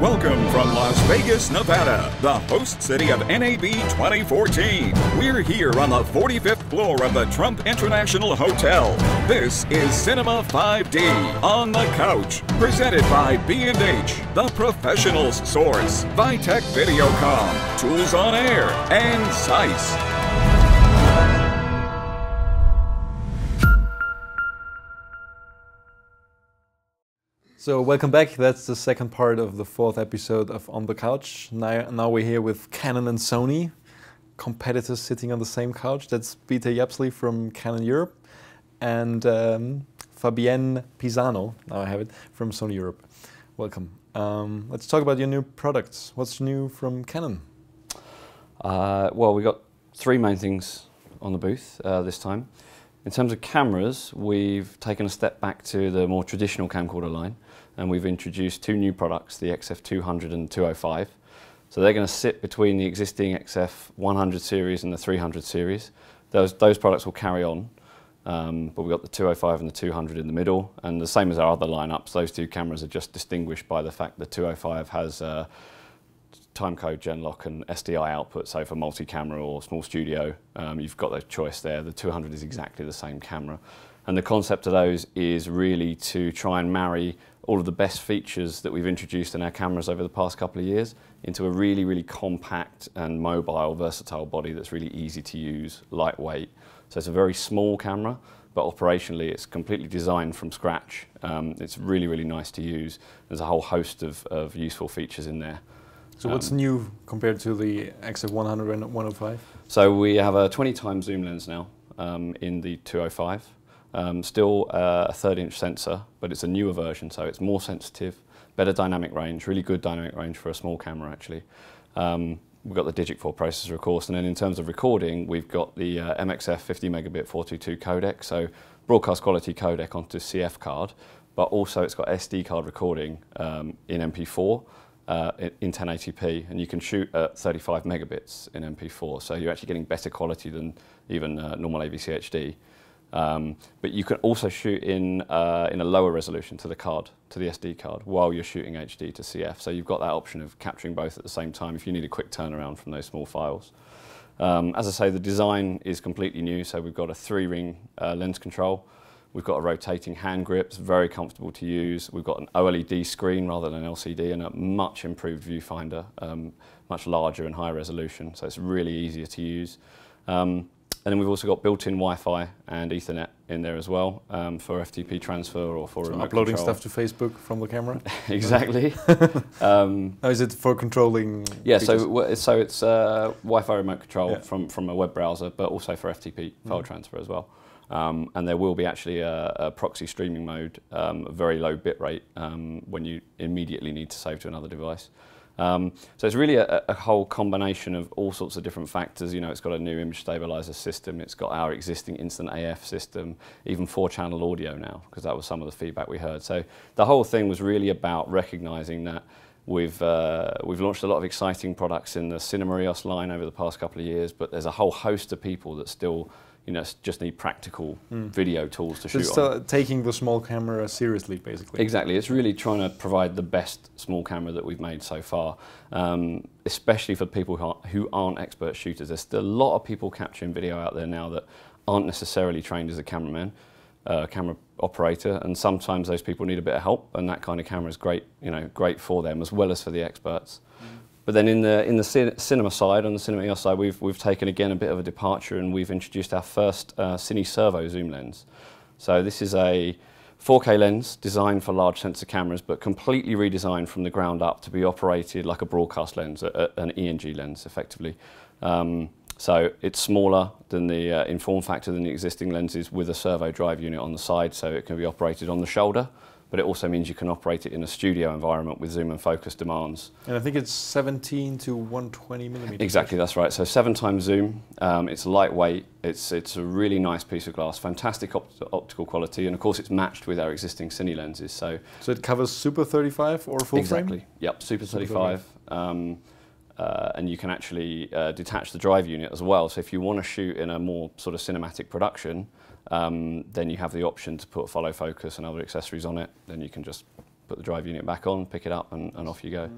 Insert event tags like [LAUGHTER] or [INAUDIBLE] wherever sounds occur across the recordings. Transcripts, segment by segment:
Welcome from Las Vegas, Nevada, the host city of NAB 2014. We're here on the 45th floor of the Trump International Hotel. This is Cinema 5D on the couch, presented by B&H, the professionals source, Vitec Videocom, Tools on Air, and Zeiss. So welcome back. That's the second part of the fourth episode of On the Couch. Now, now we're here with Canon and Sony, competitors sitting on the same couch. That's Peter Yabsley from Canon Europe and um, Fabien Pisano, now I have it, from Sony Europe. Welcome. Um, let's talk about your new products. What's new from Canon? Uh, well, we got three main things on the booth uh, this time. In terms of cameras, we've taken a step back to the more traditional camcorder line and we've introduced two new products, the XF200 and 205. So they're going to sit between the existing XF100 series and the 300 series. Those, those products will carry on, um, but we've got the 205 and the 200 in the middle, and the same as our other lineups, those two cameras are just distinguished by the fact the 205 has uh, timecode Genlock and SDI output, so for multi-camera or small studio, um, you've got the choice there. The 200 is exactly the same camera. And the concept of those is really to try and marry all of the best features that we've introduced in our cameras over the past couple of years into a really, really compact and mobile, versatile body that's really easy to use, lightweight. So it's a very small camera, but operationally it's completely designed from scratch. Um, it's really, really nice to use. There's a whole host of, of useful features in there. So um, what's new compared to the XF100 and 105? So we have a 20 times zoom lens now um, in the 205. Um, still uh, a third inch sensor, but it's a newer version, so it's more sensitive, better dynamic range, really good dynamic range for a small camera actually. Um, we've got the Digic 4 processor of course, and then in terms of recording, we've got the uh, MXF 50 megabit 422 codec, so broadcast quality codec onto CF card, but also it's got SD card recording um, in MP4 uh, in 1080p, and you can shoot at 35 megabits in MP4, so you're actually getting better quality than even uh, normal AVC HD. Um, but you can also shoot in, uh, in a lower resolution to the card, to the SD card, while you're shooting HD to CF. So you've got that option of capturing both at the same time if you need a quick turnaround from those small files. Um, as I say, the design is completely new, so we've got a three-ring uh, lens control. We've got a rotating hand grip, it's very comfortable to use. We've got an OLED screen rather than an LCD and a much improved viewfinder, um, much larger and higher resolution, so it's really easier to use. Um, and then we've also got built-in Wi-Fi and Ethernet in there as well um, for FTP transfer or for so uploading control. stuff to Facebook from the camera. [LAUGHS] exactly. [LAUGHS] um, oh, is it for controlling? Yeah, so so it's uh, Wi-Fi remote control Yeah. from from a web browser, but also for FTP file Mm. transfer as well. Um, and there will be actually a, a proxy streaming mode, um, a very low bit rate um, when you immediately need to save to another device. Um, so it's really a, a whole combination of all sorts of different factors. You know, it's got a new image stabilizer system, it's got our existing instant AF system, even four channel audio now, because that was some of the feedback we heard. So the whole thing was really about recognizing that We've, uh, we've launched a lot of exciting products in the Cinema EOS line over the past couple of years, but there's a whole host of people that still you know, just need practical Mm. video tools to So shoot on. taking the small camera seriously, basically. Exactly, it's really trying to provide the best small camera that we've made so far, um, especially for people who aren't, who aren't expert shooters. There's still a lot of people capturing video out there now that aren't necessarily trained as a cameraman, uh, camera operator, and sometimes those people need a bit of help, and that kind of camera is great, you know, great for them as well as for the experts. But then in the in the cin cinema side, on the cinema EOS side, we've we've taken again a bit of a departure, and we've introduced our first uh, Cine Servo zoom lens. So this is a 4K lens designed for large sensor cameras, but completely redesigned from the ground up to be operated like a broadcast lens, a, a, an ENG lens, effectively. Um, so it's smaller than the uh, in form factor than the existing lenses with a servo drive unit on the side, so it can be operated on the shoulder. But it also means you can operate it in a studio environment with zoom and focus demands. And I think it's 17 to 120 millimeters. Exactly, that's right. So seven times zoom. Um, it's lightweight. It's it's a really nice piece of glass. Fantastic opt optical quality, and of course it's matched with our existing cine lenses. So So it covers Super 35 or full exactly. frame? Yep, Super Super 35. Um, uh, and you can actually uh, detach the drive unit as well. So if you want to shoot in a more sort of cinematic production, um, then you have the option to put follow focus and other accessories on it. Then you can just put the drive unit back on, pick it up, and, and off you go.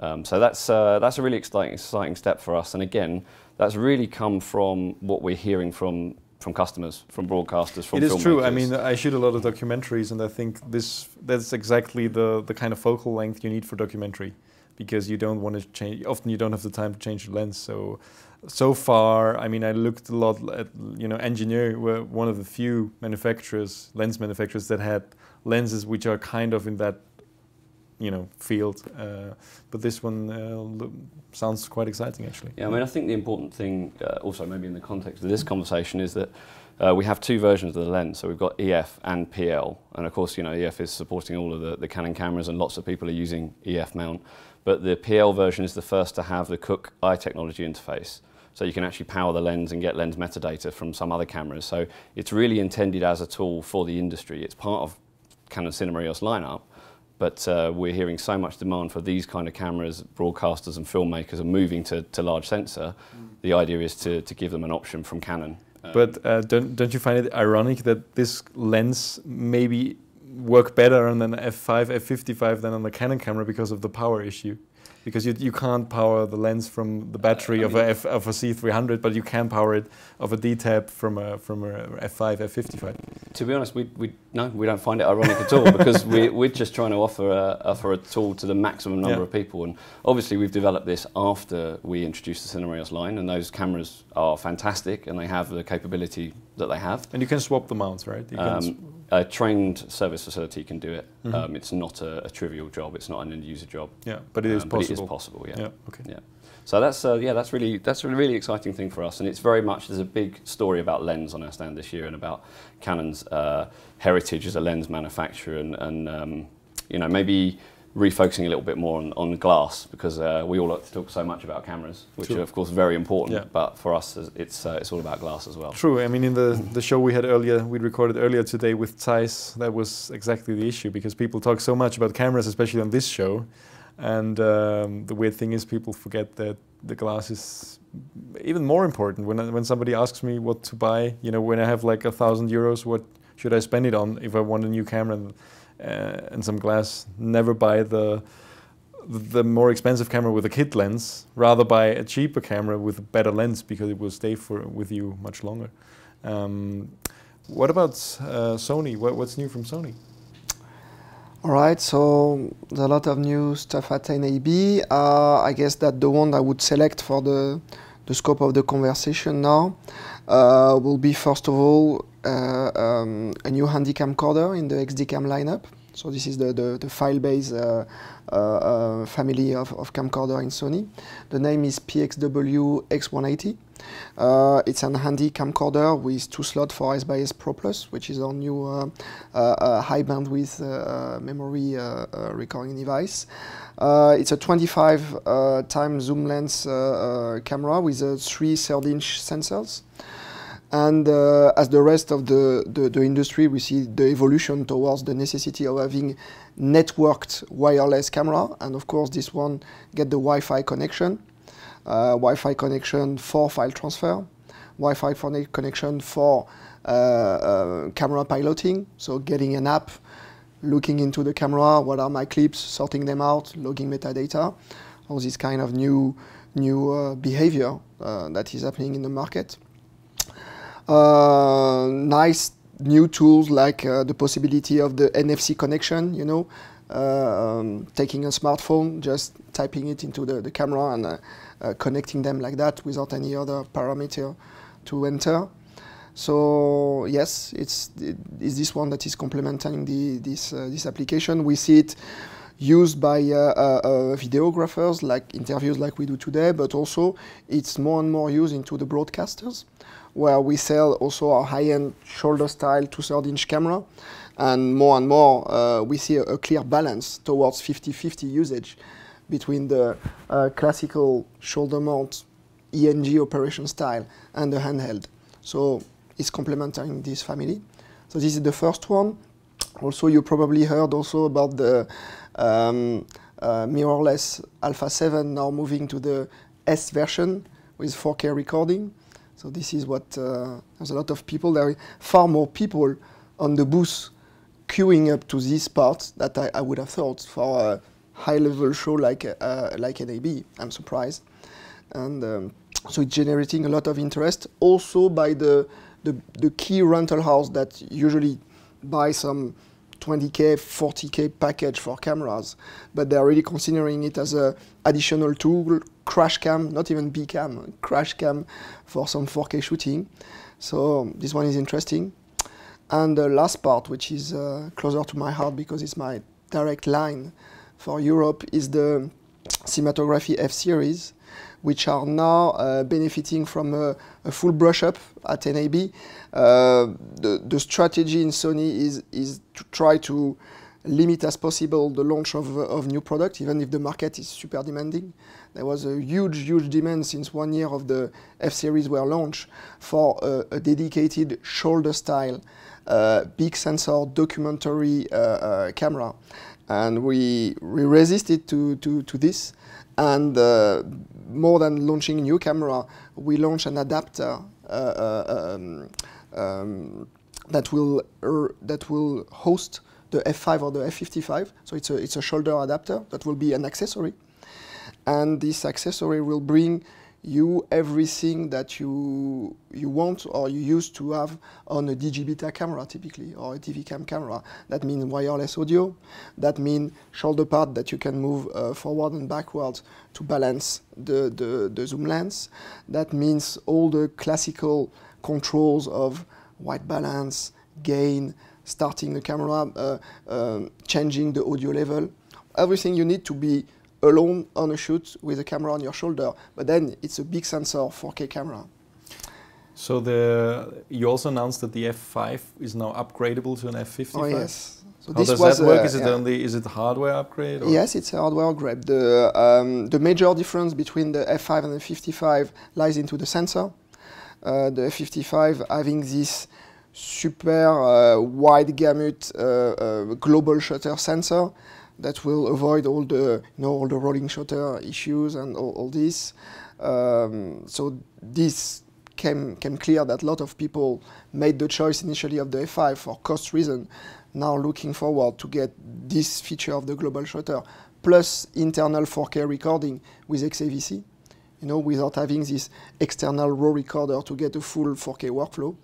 Um, so that's uh, that's a really exciting, exciting step for us. And again, that's really come from what we're hearing from from customers, from broadcasters, from It is true. I mean, I shoot a lot of documentaries, and I think this that's exactly the the kind of focal length you need for documentary, because you don't want to change. Often you don't have the time to change the lens. So, so far, I mean, I looked a lot at you know, Angénieux were one of the few manufacturers, lens manufacturers that had lenses which are kind of in that you know field. Uh, but this one uh, sounds quite exciting, actually. Yeah, I mean, I think the important thing, uh, also maybe in the context of this conversation, is that uh, we have two versions of the lens. So we've got EF and PL, and of course, you know, EF is supporting all of the, the Canon cameras, and lots of people are using EF mount. But the PL version is the first to have the Cooke /i Technology interface. So you can actually power the lens and get lens metadata from some other cameras. So it's really intended as a tool for the industry. It's part of Canon Cinema EOS lineup, but uh, we're hearing so much demand for these kind of cameras. Broadcasters and filmmakers are moving to, to large sensor. The idea is to, to give them an option from Canon. But uh, don't don't you find it ironic that this lens maybe work better on an f5, f55 than on the Canon camera because of the power issue? Because you, you can't power the lens from the battery I of, mean- a F, of a C300, but you can power it of a D-Tap from a from a f5, f55. to be honest, we, we no, we don't find it ironic at all because we, [LAUGHS] we're just trying to offer a, offer a tool to the maximum number Yeah. of people. And obviously, we've developed this after we introduced the Cinema line, and those cameras are fantastic and they have the capability that they have. And you can swap the mounts, right? Um, You can s- a trained service facility can do it. Mhm. Um, it's not a, a trivial job. It's not an end user job. yeah, but it is Um, possible. But it is possible. Yeah. Yeah, okay. Yeah. So that's uh, yeah, that's really that's a really exciting thing for us, and it's very much there's a big story about lens on our stand this year, and about Canon's uh, heritage as a lens manufacturer, and, and um, you know maybe refocusing a little bit more on, on glass because uh, we all like to talk so much about cameras, which True. are of course very important, Yeah. but for us it's uh, it's all about glass as well. True. I mean, in the, [LAUGHS] the show we had earlier, we recorded earlier today with Thijs, that was exactly the issue because people talk so much about cameras, especially on this show. And um, the weird thing is, people forget that the glass is even more important. When, when somebody asks me what to buy, you know, when I have like a thousand euros, what should I spend it on if I want a new camera and, uh, and some glass? Never buy the the more expensive camera with a kit lens, rather buy a cheaper camera with a better lens because it will stay for with you much longer. Um, what about uh, Sony? What, what's new from Sony? All right, so there's a lot of new stuff at NAB. Uh, I guess that the one I would select for the, the scope of the conversation now uh, will be first of all um, a new handy camcorder in the XDCAM lineup. So this is the, the, the file-based uh, uh, uh, family of, of camcorder in Sony. The name is PXW X180. Uh, it's an handy camcorder with two slots for SxS Pro Plus, which is our new uh, uh, uh, high bandwidth uh, uh, memory uh, uh, recording device. Uh, it's a 25 uh, times zoom lens uh, uh, camera with uh, three third inch sensors. And uh, as the rest of the, the, the industry, we see the evolution towards the necessity of having networked wireless camera. And of course, this one get the Wi-Fi connection, uh, Wi-Fi connection for file transfer, Wi-Fi phone connection for uh, uh, camera piloting, so getting an app, looking into the camera, what are my clips, sorting them out, logging metadata, all this kind of new new uh, behavior uh, that is happening in the market. Uh, nice new tools like uh, the possibility of the NFC connection, you know, uh, um, taking a smartphone, just typing it into the, the camera and uh, uh, connecting them like that without any other parameter to enter. So yes, it's it is this one that is complementing the, this uh, this application. We see it used by videographers, like interviews like we do today, but also it's more and more used into the broadcasters, where we sell also our high-end shoulder-style two-third-inch camera, and more and more uh, we see a, a clear balance towards 50-50 usage between the uh, classical shoulder mount ENG operation style and the handheld. So it's complementing this family. So this is the first one. Also, you probably heard also about the um, uh, mirrorless Alpha 7 now moving to the S version with 4K recording. So this is what uh, there's a lot of people. There are far more people on the booth queuing up to this part that I, I would have thought for a high-level show like uh, like NAB. I'm surprised, and um, so it's generating a lot of interest. Also by the the, the key rental house that usually buy some 20k, 40k package for cameras, but they're really considering it as a additional tool, crash cam, not even B cam, crash cam for some 4K shooting. So this one is interesting. And the last part, which is uh, closer to my heart because it's my direct line for Europe, is the cinematography F series, which are now uh, benefiting from a, a, full brush up at NAB. Uh, the, the strategy in Sony is, is to try to limit as possible the launch of, of new product, even if the market is super demanding. There was a huge, huge demand since one year of the F series were launched for a, a dedicated shoulder style, uh, big sensor documentary uh, uh, camera. And we, we resisted to, to, to this. And uh, more than launching a new camera, we launch an adapter uh, uh, um, um, that will that will host the F5 or the F55. So it's a it's a shoulder adapter that will be an accessory, and this accessory will bring you everything that you you want or you used to have on a Digibeta camera typically or a TV cam camera. That means wireless audio. That means shoulder pad that you can move uh, forward and backwards to balance the, the, the zoom lens. That means all the classical controls of white balance, gain, starting the camera, uh, uh, changing the audio level. Everything you need to be alone on a shoot with a camera on your shoulder, but then it's a big sensor 4K camera. So the you also announced that the F5 is now upgradable to an F55. Oh yes. So How does that work? Uh, is it yeah. only is it hardware upgrade? Or? Yes, it's a hardware upgrade. The um, the major difference between the F5 and the 55 lies into the sensor. Uh, the F55 having this super uh, wide gamut uh, uh, global shutter sensor that will avoid all the you know all the rolling shutter issues and all, all this. Um, so this came came clear that a lot of people made the choice initially of the F5 for cost reason. Now looking forward to get this feature of the global shutter plus internal 4K recording with XAVC, you know, without having this external RAW recorder to get a full 4K workflow.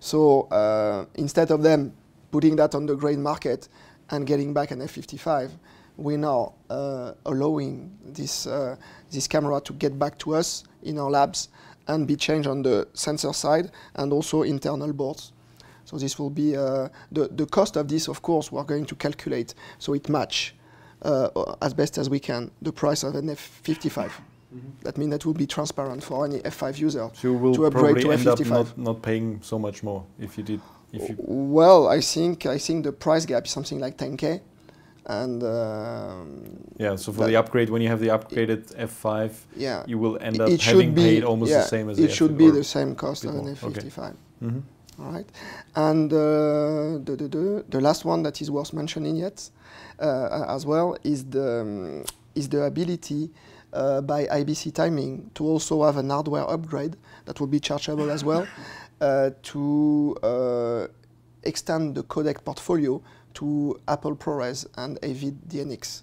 So uh, instead of them putting that on the gray market, and getting back an F55, we're now uh, allowing this, uh, this camera to get back to us in our labs and be changed on the sensor side and also internal boards. So this will be, uh, the, the cost of this, of course, we're going to calculate so it match uh, as best as we can the price of an F55. Mm -hmm. That means that will be transparent for any F5 user so you will to upgrade to F55. End up not, not paying so much more if you did well, I think I think the price gap is something like 10k, and um, yeah. So for the upgrade, when you have the upgraded F5, yeah, you will end up having be, paid almost yeah, the same as it should be the same cost as an F55. Okay. Mm -hmm. All right, and uh, the, the, the the last one that is worth mentioning yet uh, as well is the um, is the ability. Uh, by IBC timing to also have an hardware upgrade that will be chargeable as well [LAUGHS] to uh, extend the codec portfolio to Apple ProRes and Avid DNX.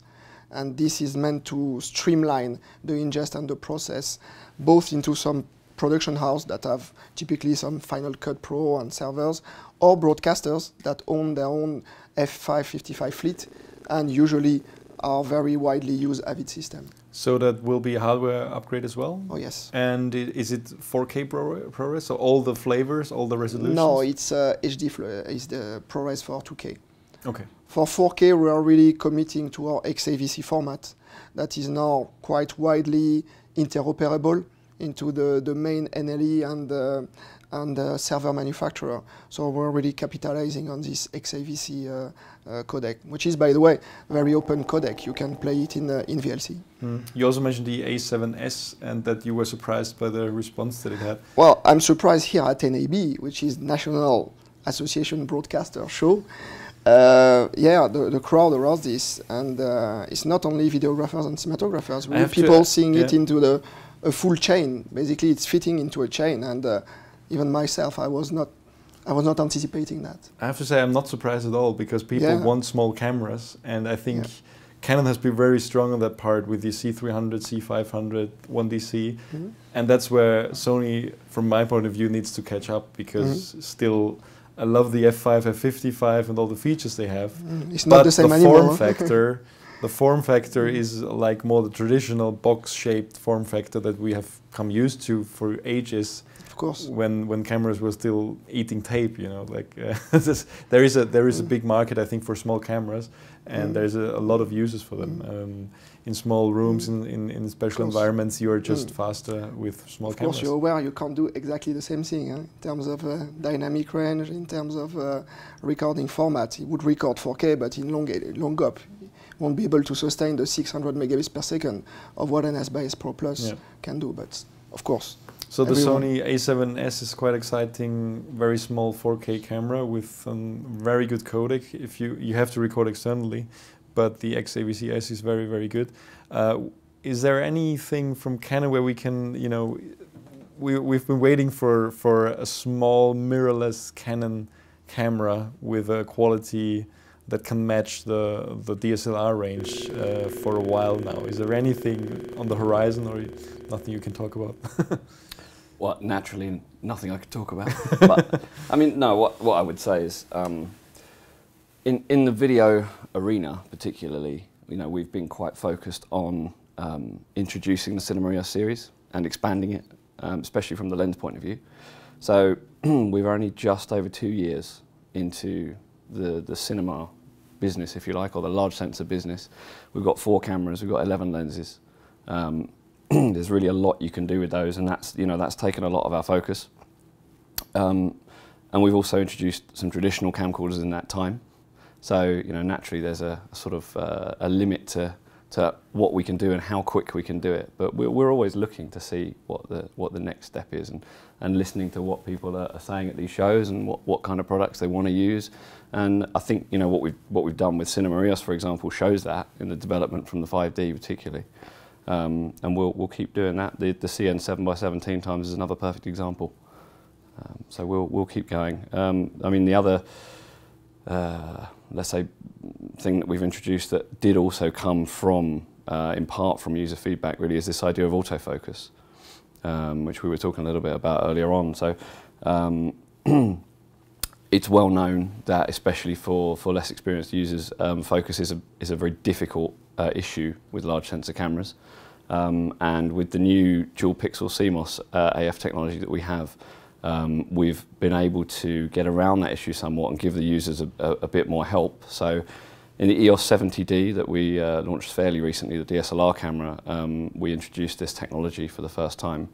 And this is meant to streamline the ingest and the process, both into some production house that have typically some Final Cut Pro and servers, or broadcasters that own their own F555 fleet and usually are very widely used Avid system. So that will be a hardware upgrade as well? Oh, yes. And is it 4K ProRes? So all the flavors, all the resolutions? No, it's uh, HD, is the ProRes for 2K. Okay. For 4K, we are really committing to our XAVC format that is now quite widely interoperable into the, the main NLE and uh, and the server manufacturer. So we're really capitalizing on this XAVC uh, uh, codec, which is, by the way, a very open codec. You can play it in, uh, in VLC. Mm. You also mentioned the A7S and that you were surprised by the response that it had. Well, I'm surprised here at NAB, which is National Association Broadcaster Show. Uh, yeah, the, the crowd around this, and uh, it's not only videographers and cinematographers, really people seeing yeah. it into the a full chain. Basically, it's fitting into a chain, and uh, even myself, I was not I was not anticipating that. I have to say I'm not surprised at all because people Yeah. want small cameras, and I think Yeah. Canon has been very strong on that part with the C300, C500, 1DC, Mhm. and that's where Sony, from my point of view, needs to catch up because Mm-hmm. still. I love the F5, F55, and all the features they have. Mm, It's not the same the anymore. form factor, [LAUGHS] the form factor is like more the traditional box-shaped form factor that we have come used to for ages. Of course. When when cameras were still eating tape, you know, like uh, [LAUGHS] this- there is a there is a big market, I think, for small cameras, and Mm. there's a, a lot of uses for them. Um, in small rooms, in, in, in special environments, you are just Mm. faster with small cameras. Of course, you're aware you can't do exactly the same thing eh, in terms of uh, dynamic range, in terms of uh, recording format. It would record 4K, but in long, long up, it won't be able to sustain the 600 megabits per second of what an SxS Pro Plus Yeah. can do. But of course, So the Everyone- Sony A7S is quite exciting, very small 4K camera with a very good codec. If you you have to record externally, but the XAVC-S is very very good. Uh, is there anything from Canon where we can, you know, we we've been waiting for for a small mirrorless Canon camera with a quality that can match the the DSLR range uh, for a while now. Is there anything on the horizon or nothing you can talk about? [LAUGHS] Well, naturally, nothing I could talk about. [LAUGHS] but I mean, no. What what I would say is, um, in in the video arena, particularly, you know, we've been quite focused on um, introducing the Cinema EOS series and expanding it, um, especially from the lens point of view. So [CLEARS THROAT] we're only just over two years into the the cinema business, if you like, or the large sensor business. We've got four cameras, we've got 11 lenses. Um, [CLEARS THROAT] there's really a lot you can do with those, and that's you know that's taken a lot of our focus. Um, and we've also introduced some traditional camcorders in that time. So you know naturally there's a, a sort of uh, a limit to to what we can do and how quick we can do it. But we're, we're always looking to see what the what the next step is and, and listening to what people are, are saying at these shows and what, what kind of products they want to use. And I think you know what we've what we've done with Cinema EOS, for example, shows that in the development from the 5D particularly. Um, and we'll, we'll keep doing that. The, the CN 7x17 times is another perfect example. Um, so we'll, we'll keep going. Um, I mean, the other, uh, let's say, thing that we've introduced that did also come from, uh, in part from user feedback, really, is this idea of autofocus, um, which we were talking a little bit about earlier on. So um, [CLEARS THROAT] it's well known that, especially for, for less experienced users, um, focus is a, is a very difficult uh, issue with large sensor cameras. Um, and with the new dual pixel CMOS uh, AF technology that we have, um, we've been able to get around that issue somewhat and give the users a, a, a bit more help. So in the EOS 70D that we uh, launched fairly recently, the DSLR camera, um, we introduced this technology for the first time.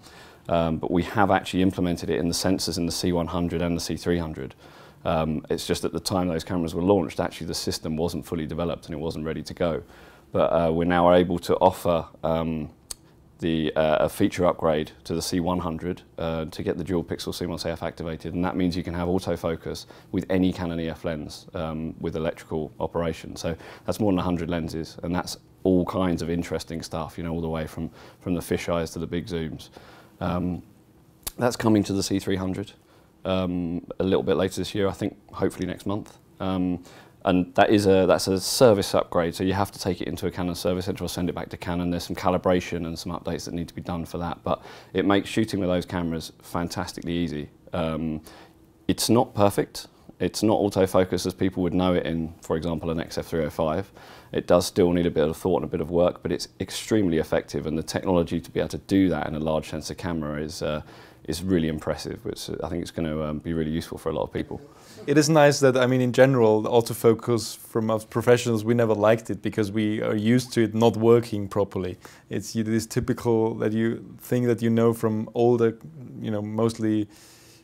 Um, but we have actually implemented it in the sensors in the C100 and the C300. Um, it's just at the time those cameras were launched, actually the system wasn't fully developed and it wasn't ready to go. But uh, we're now able to offer um, the, uh, a feature upgrade to the C100 uh, to get the dual pixel CMOS AF activated, and that means you can have autofocus with any Canon EF lens um, with electrical operation. So that's more than 100 lenses, and that's all kinds of interesting stuff, you know, all the way from, from the fisheyes to the big zooms. Um, that's coming to the C300 um, a little bit later this year, I think, hopefully next month. Um, and that is a that's a service upgrade, so you have to take it into a Canon service center or send it back to Canon. There's some calibration and some updates that need to be done for that, but it makes shooting with those cameras fantastically easy. Um, it's not perfect. It's not autofocus as people would know it in, for example, an XF305. It does still need a bit of thought and a bit of work, but it's extremely effective, and the technology to be able to do that in a large sensor camera is uh, is really impressive. Which I think it's going to um, be really useful for a lot of people. It is nice that I mean, in general, autofocus from us professionals, we never liked it because we are used to it not working properly. It's this typical that you thing that you know from older, you know, mostly,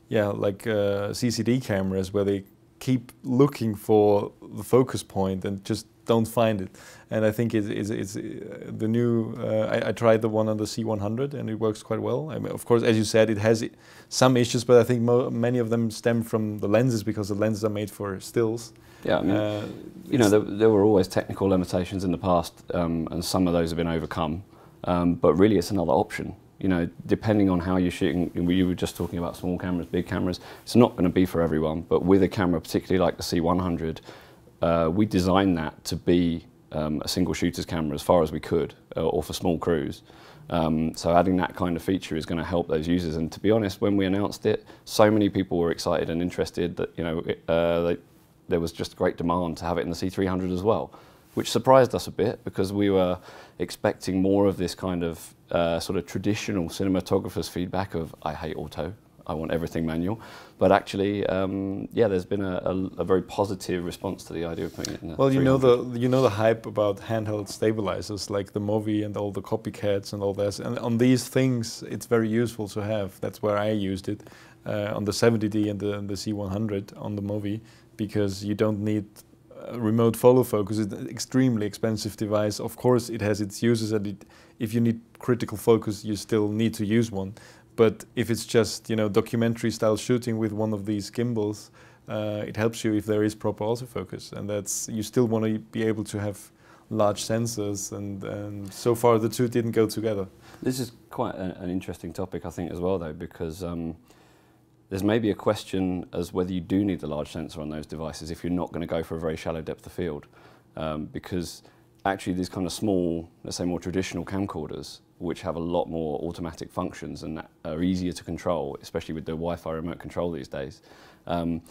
yeah, like uh, CCD cameras where they keep looking for the focus point and just don't find it. And I think it's, it's, it's uh, the new. Uh, I, I tried the one on the C100 and it works quite well. I mean, of course, as you said, it has some issues, but I think mo- many of them stem from the lenses because the lenses are made for stills. Yeah, I mean, Uh, you know, there, there were always technical limitations in the past, um, and some of those have been overcome. Um, but really, it's another option. You know, depending on how you're shooting, you were just talking about small cameras, big cameras. It's not going to be for everyone, but with a camera, particularly like the C100, uh, we designed that to be um, a single shooter's camera as far as we could, uh, or for small crews. Um, so adding that kind of feature is going to help those users. And to be honest, when we announced it, so many people were excited and interested that you know it, uh, they, there was just great demand to have it in the C300 as well, which surprised us a bit because we were expecting more of this kind of uh, sort of traditional cinematographer's feedback of I hate auto, I want everything manual. But actually, um, yeah, there's been a, a, a, very positive response to the idea of putting it in. well, you know the you know the hype about handheld stabilizers like the Movi and all the copycats and all this, and on these things, it's very useful to have. That's where I used it uh, on the 70D and the, and the C100 on the Movi because you don't need remote follow focus is an extremely expensive device. Of course, it has its uses, and it, if you need critical focus, you still need to use one. But if it's just you know documentary style shooting with one of these gimbals, uh, it helps you if there is proper autofocus, and that's you still want to be able to have large sensors, and, and so far the two didn't go together. This is quite a, an interesting topic, I think, as well, though, because. Um, there's maybe a question as whether you do need the large sensor on those devices if you're not going to go for a very shallow depth of field. Um, because actually these kind of small, let's say more traditional camcorders, which have a lot more automatic functions and are easier to control, especially with the Wi-Fi remote control these days, um,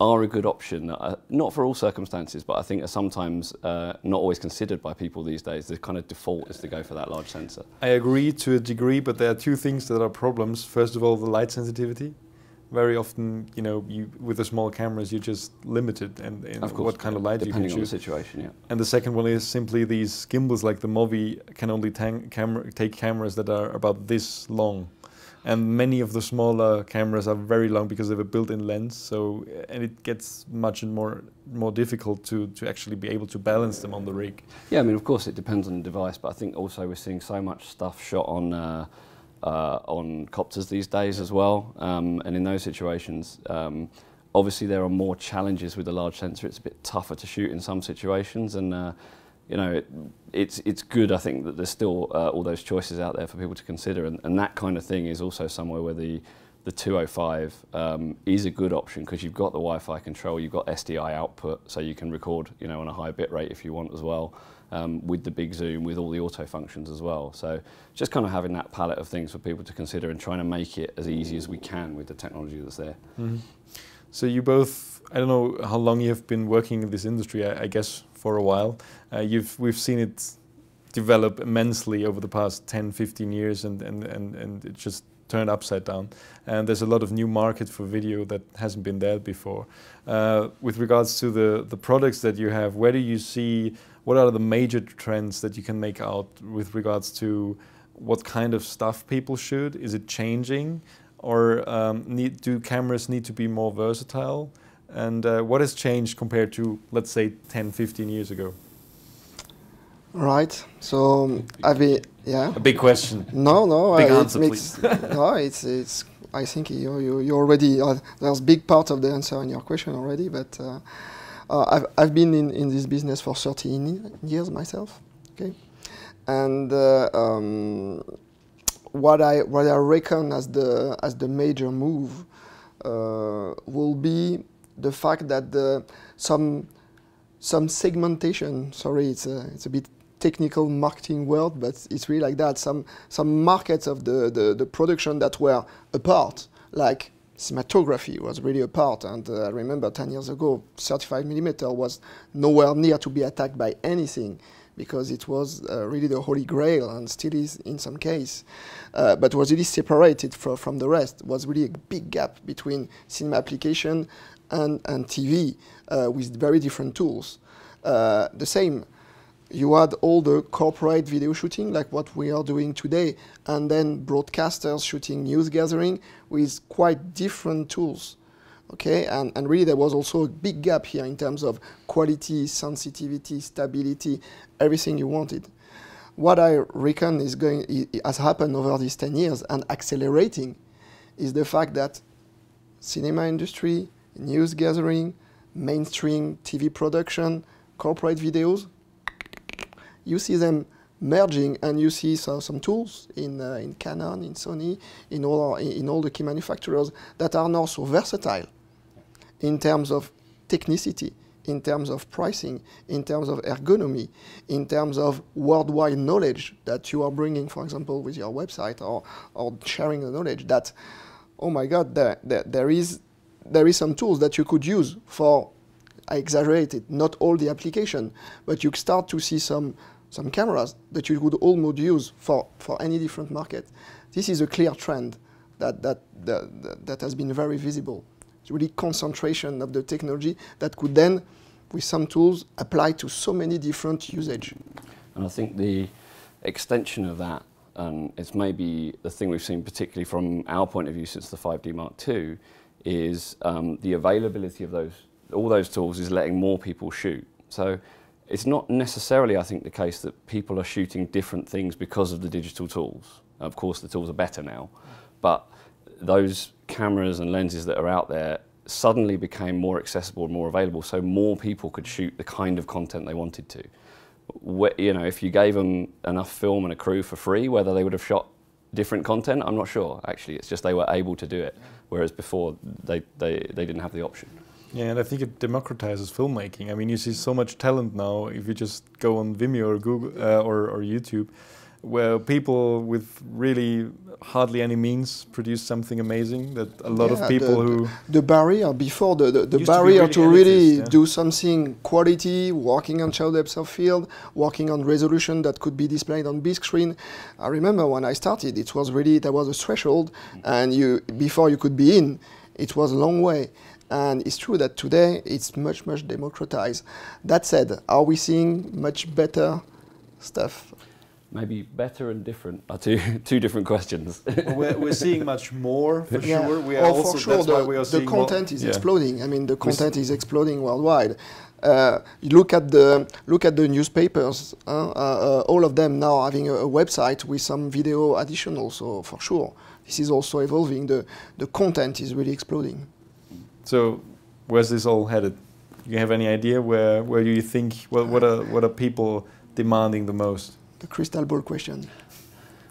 are a good option. Uh, not for all circumstances, but I think are sometimes uh, not always considered by people these days. The kind of default is to go for that large sensor. I agree to a degree, but there are two things that are problems. First of all, the light sensitivity very often, you know, you, with the small cameras, you're just limited and in, what kind of light you can shoot. Depending on the situation, yeah. And the second one is simply these gimbals, like the Movi, can only camera, take cameras that are about this long. And many of the smaller cameras are very long because they have a built-in lens. So, and it gets much more more difficult to to actually be able to balance them on the rig. Yeah, I mean, of course, it depends on the device, but I think also we're seeing so much stuff shot on. Uh, uh, on copters these days as well. Um, and in those situations, um, obviously there are more challenges with the large sensor. It's a bit tougher to shoot in some situations, and uh, you know it, it's it's good. I think that there's still uh, all those choices out there for people to consider, and, and that kind of thing is also somewhere where the the 205 um, is a good option because you've got the Wi-Fi control, you've got SDI output, so you can record, you know, on a high bit rate if you want as well um, with the big zoom, with all the auto functions as well. So just kind of having that palette of things for people to consider and trying to make it as easy as we can with the technology that's there. Mm -hmm. So you both, I don't know how long you've been working in this industry. I, I guess for a while. Uh, you've we've seen it develop immensely over the past 10, 15 years, and and and, and it just turned upside down. And there's a lot of new market for video that hasn't been there before. Uh, with regards to the the products that you have, where do you see what are the major trends that you can make out with regards to what kind of stuff people shoot? Is it changing? Or um, need, do cameras need to be more versatile? And uh, what has changed compared to, let's say, 10, 15 years ago? Right. So I've been, yeah. A big question. No, no. Big uh, answer, please. [LAUGHS] no, it's it's. I think you you, you already uh, there's big part of the answer in your question already, but uh, uh, I've, I've been in, in this business for 13 years myself, okay? And uh, um, what, I, what I reckon as the, as the major move uh, will be the fact that the, some, some segmentation, sorry, it's a, it's a bit technical marketing word, but it's really like that. Some, some markets of the, the, the production that were apart, like cinematography was really a part. And uh, I remember 10 years ago, 35 millimeter was nowhere near to be attacked by anything because it was uh, really the holy grail and still is in some case. Uh, but was really separated fro from the rest. Was really a big gap between cinema application and, and TV uh, with very different tools. Uh, the same you had all the corporate video shooting, like what we are doing today, and then broadcasters shooting news gathering with quite different tools. Okay, and, and really there was also a big gap here in terms of quality, sensitivity, stability, everything you wanted. What I reckon is going has happened over these 10 years and accelerating is the fact that cinema industry, news gathering, mainstream TV production, corporate videos you see them merging, and you see so, some tools in uh, in Canon, in Sony, in all our, in all the key manufacturers that are now so versatile in terms of technicity, in terms of pricing, in terms of ergonomy, in terms of worldwide knowledge that you are bringing, for example, with your website or, or sharing the knowledge that, oh my God, there, there, there, is, there is some tools that you could use for, I exaggerated, not all the application, but you start to see some, some cameras that you could almost use for, for any different market. This is a clear trend that, that, that, that has been very visible. It's really concentration of the technology that could then, with some tools, apply to so many different usage. And I think the extension of that, and it's maybe the thing we've seen particularly from our point of view since the 5D Mark II, is um, the availability of those, all those tools is letting more people shoot. So it's not necessarily, I think, the case that people are shooting different things because of the digital tools. Of course, the tools are better now, but those cameras and lenses that are out there suddenly became more accessible and more available, so more people could shoot the kind of content they wanted to. You know, if you gave them enough film and a crew for free, whether they would have shot different content, I'm not sure. Actually, it's just they were able to do it, whereas before they, they, they didn't have the option. Yeah, and I think it democratizes filmmaking. I mean, you see so much talent now if you just go on Vimeo or Google uh, or, or YouTube where people with really hardly any means produce something amazing that a lot yeah, of people the, who the barrier before the, the, the barrier to really, to really yeah. do something quality working on shadow depth of field working on resolution that could be displayed on big screen i remember when i started it was really there was a threshold and you before you could be in it was a long way and it's true that today it's much much democratized that said are we seeing much better stuff maybe better and different are two [LAUGHS] two different questions. well, we're, we're seeing much more for yeah. sure. We are oh, for sure. The, the content is yeah. exploding. I mean, the content is exploding worldwide. Uh, look at the look at the newspapers. Uh, uh, all of them now having a, a, website with some video additional. So for sure, this is also evolving. The the content is really exploding. So, where's this all headed? Do you have any idea where where do you think? What what are what are people demanding the most? the crystal ball question.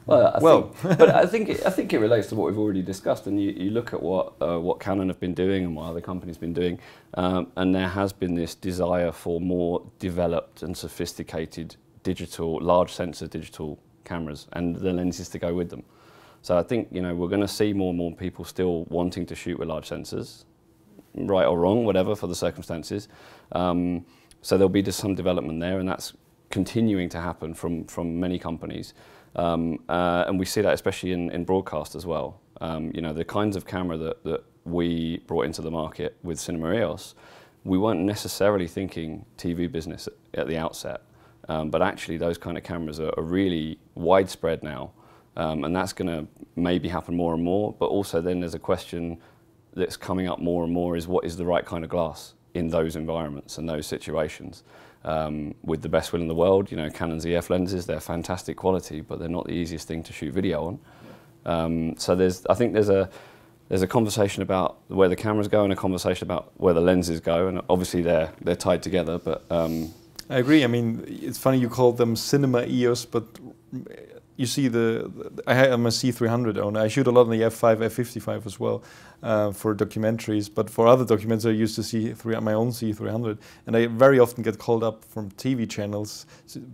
Well, I well. think, but I think it, I think it relates to what we've already discussed, and you, you look at what uh, what Canon have been doing and what other companies have been doing, um, and there has been this desire for more developed and sophisticated digital, large sensor digital cameras, and the lenses to go with them. So I think you know we're going to see more and more people still wanting to shoot with large sensors, right or wrong, whatever for the circumstances. Um, so there'll be just some development there, and that's continuing to happen from, from many companies. Um, uh, and we see that especially in, in broadcast as well. Um, you know, the kinds of camera that, that we brought into the market with Cinema EOS, we weren't necessarily thinking TV business at, the outset. Um, but actually those kind of cameras are, are really widespread now. Um, and that's going to maybe happen more and more. But also then there's a question that's coming up more and more is what is the right kind of glass in those environments and those situations um, with the best will in the world. You know, Canon's EF lenses, they're fantastic quality, but they're not the easiest thing to shoot video on. Um, so there's, I think there's a, there's a conversation about where the cameras go and a conversation about where the lenses go, and obviously they're, they're tied together, but... Um, I agree. I mean, it's funny you call them cinema EOS, but you see the, the I am a C300 owner. I shoot a lot on the F5, F55 as well uh, for documentaries. But for other documentaries, I used to C3 my own C300, and I very often get called up from TV channels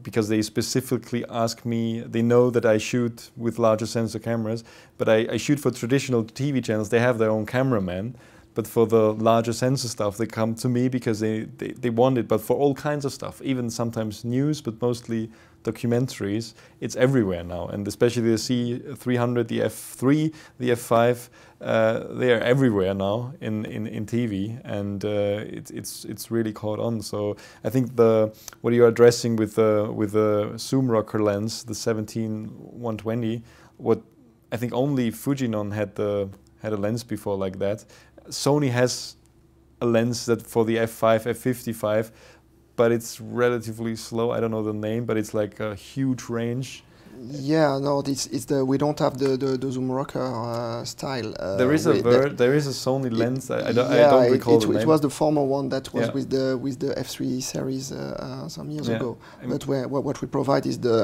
because they specifically ask me. They know that I shoot with larger sensor cameras, but I, I shoot for traditional TV channels. They have their own cameraman. But for the larger sensor stuff, they come to me because they, they, they want it. But for all kinds of stuff, even sometimes news, but mostly documentaries, it's everywhere now. And especially the C300, the F3, the F5, uh, they are everywhere now in, in, in TV. And uh, it, it's, it's really caught on. So I think the what you're addressing with the, with the zoom rocker lens, the 17-120, what I think only Fujinon had the had a lens before like that. Sony has a lens that for the f5, f55, but it's relatively slow. I don't know the name, but it's like a huge range. Yeah, no, it's, it's the we don't have the the, the zoom rocker uh, style. Uh, there is a ver- there is a Sony lens. I, I don't, yeah, I don't it- recall it, it, name. was the former one that was Yeah. with the with the F3 series uh, uh, some years Yeah. ago. I mean- But where, what, what we provide is the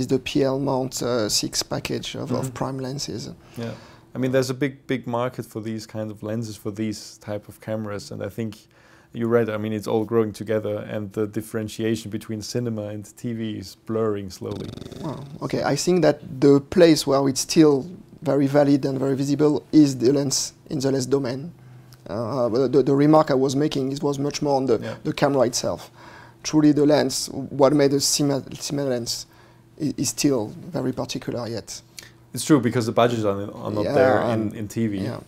is the PL mount uh, six package of, Mhm. of prime lenses. Yeah, I mean, there's a big, big market for these kind of lenses for these type of cameras, and I think you're right. I mean, it's all growing together, and the differentiation between cinema and TV is blurring slowly. Well, okay, I think that the place where it's still very valid and very visible is the lens in the lens domain. Uh, the, the remark I was making it was much more on the, Yeah. the camera itself. Truly, the lens, what made a cinema, cinema lens, is, is still very particular yet. It's true because the budgets are, are not Yeah, there in, in TV, Yeah,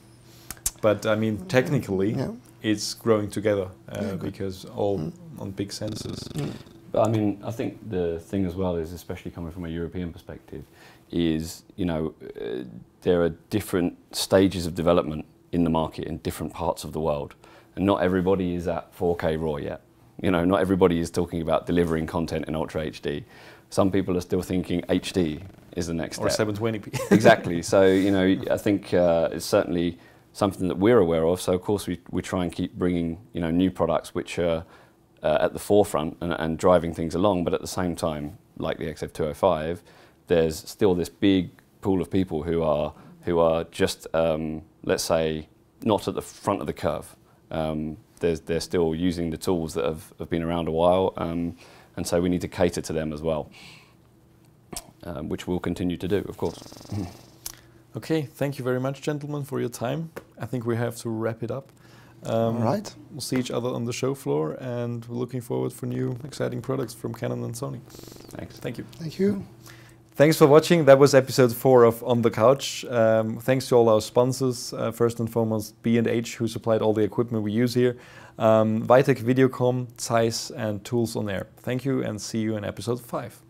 but I mean, technically, yeah. It's growing together uh, Yeah, because all Mm. on big sensors. Mm. But I mean, I think the thing as well is, especially coming from a European perspective, is you know uh, there are different stages of development in the market in different parts of the world, and not everybody is at 4K RAW yet. You know, not everybody is talking about delivering content in Ultra HD. Some people are still thinking HD is the next Or step. 720p. exactly. [LAUGHS] So you know, I think uh, it's certainly something that we're aware of. So of course we, we try and keep bringing you know new products which are uh, at the forefront and, and driving things along. But at the same time, like the XF205, there's still this big pool of people who are who are just um, let's say not at the front of the curve. Um, there's, they're still using the tools that have, have been around a while, um, and so we need to cater to them as well, um, which we'll continue to do, of course. okay, thank you very much, gentlemen, for your time. I think we have to wrap it up. Um, All right. We'll see each other on the show floor, and we're looking forward for new exciting products from Canon and Sony. Thanks. Thank you. Thank you. Thanks for watching. That was episode four of On the Couch. Um, thanks to all our sponsors. Uh, first and foremost, B&H, who supplied all the equipment we use here. Um, Vitec Videocom, Zeiss, and Tools on Air. Thank you, and see you in episode five.